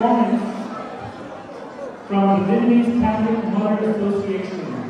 from the Vietnamese Catholic Mother Association.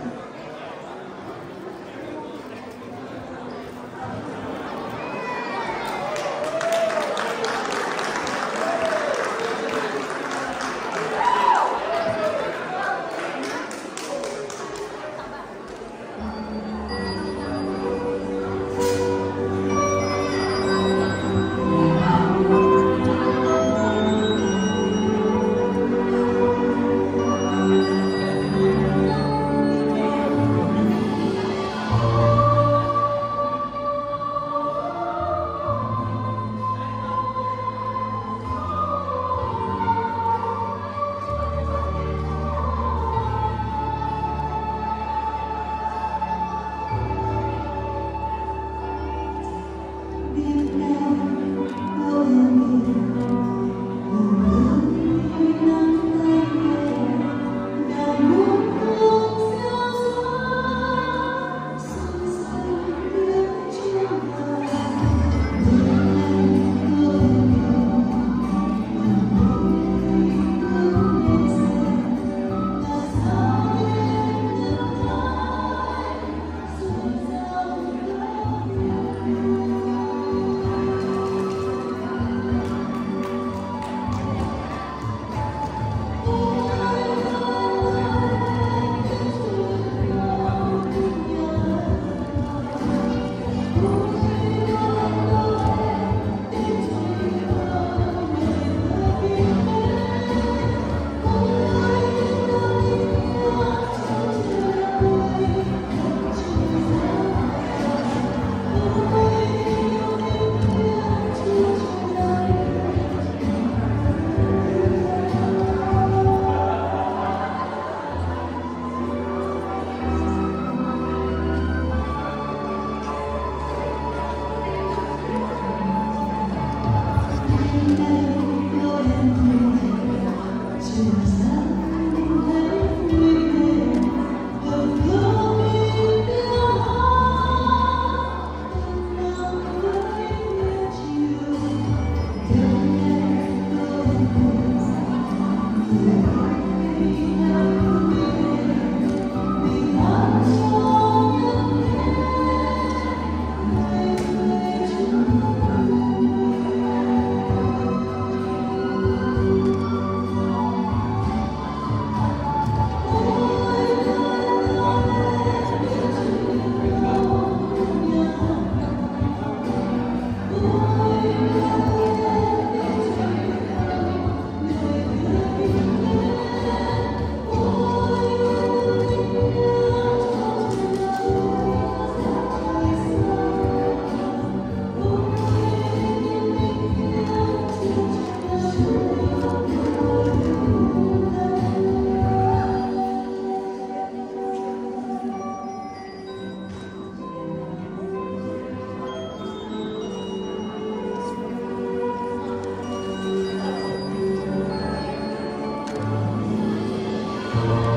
Lord.